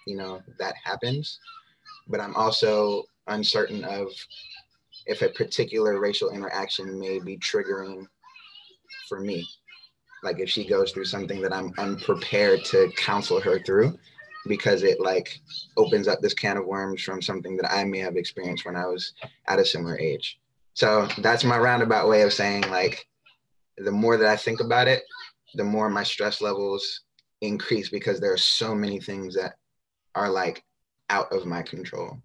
you know that happens but i'm also uncertain of if a particular racial interaction may be triggering for me like if she goes through something that i'm unprepared to counsel her through because it like opens up this can of worms from something that I may have experienced when I was at a similar age. So that's my roundabout way of saying like the more that I think about it, the more my stress levels increase because there are so many things that are like out of my control.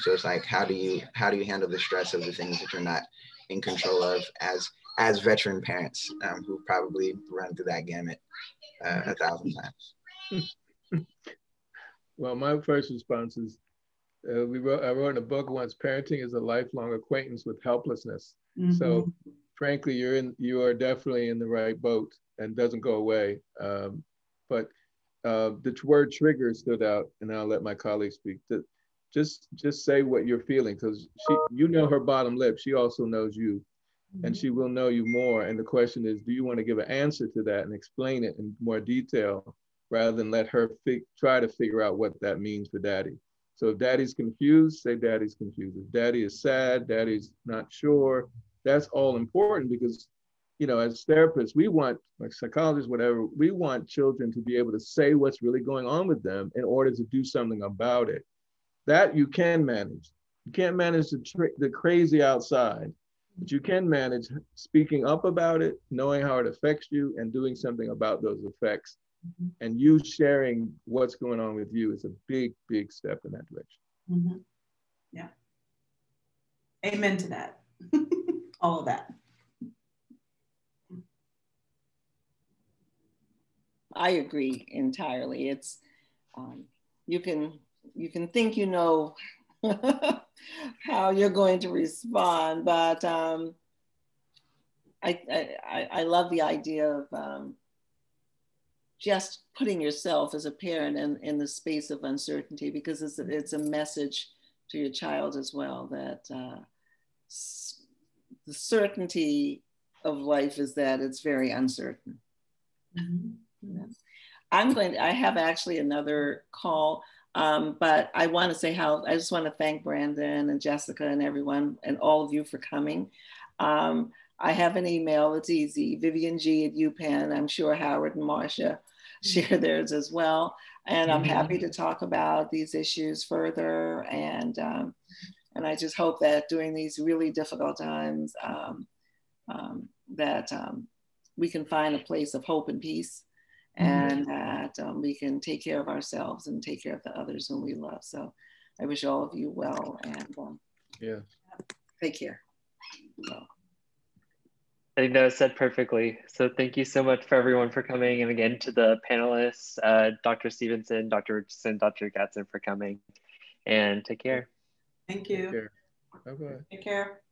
So it's like how do you how do you handle the stress of the things that you're not in control of as as veteran parents um, who probably run through that gamut uh, a thousand times. Well, my first response is uh, we wrote, I wrote in a book once, parenting is a lifelong acquaintance with helplessness. Mm-hmm. So frankly, you're in, you are definitely in the right boat and doesn't go away. Um, but uh, the word trigger stood out and I'll let my colleagues speak. To, just, just say what you're feeling because she, you know her bottom lip. She also knows you mm-hmm. and she will know you more. And the question is, do you want to give an answer to that and explain it in more detail? rather than let her try to figure out what that means for daddy. So if daddy's confused, say daddy's confused. If daddy is sad, daddy's not sure, that's all important because, you know, as therapists, we want, like psychologists, whatever, we want children to be able to say what's really going on with them in order to do something about it. That you can manage. You can't manage the, the crazy outside, but you can manage speaking up about it, knowing how it affects you, and doing something about those effects Mm-hmm. And you sharing what's going on with you is a big, big step in that direction. Mm-hmm. Yeah. Amen to that. All of that. I agree entirely. It's um, you can you can think you know how you're going to respond, but um, I, I I love the idea of um, just putting yourself as a parent in, in the space of uncertainty because it's a, it's a message to your child as well that uh, the certainty of life is that it's very uncertain. Mm-hmm. Yeah. I'm going to, I have actually another call, um, but I want to say how, I just want to thank Brandon and Jessica and everyone and all of you for coming. Um, I have an email, it's easy, Vivian G at UPenn. I'm sure Howard and Marsha share theirs as well. And I'm happy mm-hmm. to talk about these issues further. And, um, and I just hope that during these really difficult times um, um, that um, we can find a place of hope and peace mm-hmm. and that um, we can take care of ourselves and take care of the others whom we love. So I wish all of you well and um, yeah. take care. I think that was said perfectly. So thank you so much for everyone for coming. And again, to the panelists, uh, Dr. Stevenson, Dr. Richardson, Dr. Gadsden for coming. And take care. Thank you. Take care. Bye-bye. Take care.